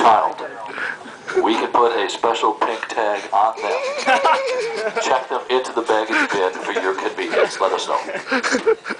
child, we can put a special pink tag on them. Check them into the baggage bin for your convenience. Let us know.